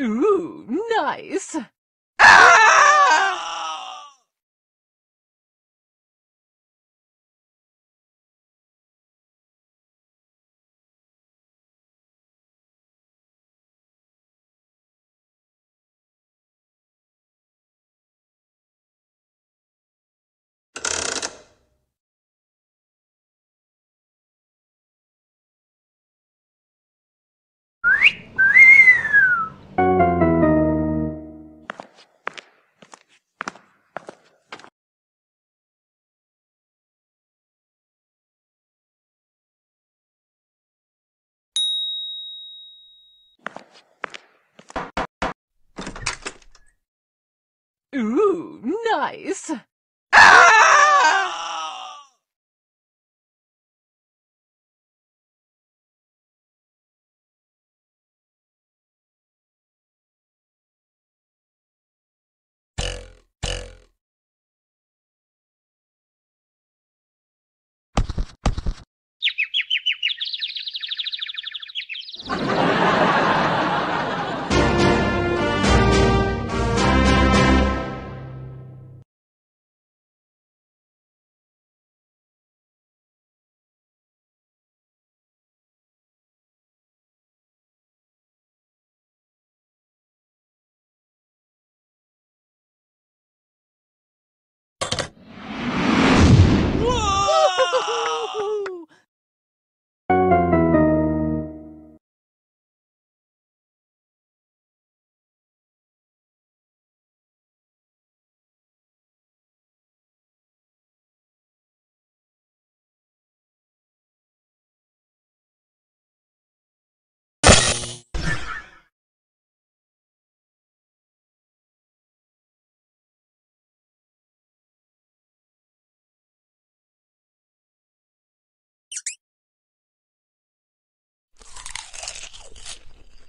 Ooh, nice. Ooh, nice.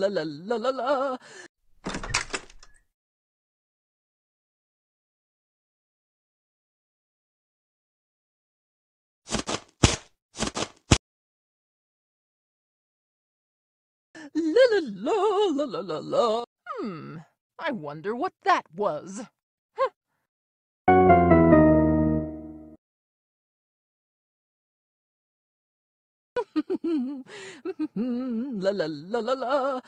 La la la la la. La la la la la la. Hmm. I wonder what that was. la la la la la.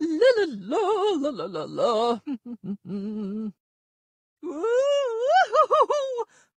La la la la la la. Ooh.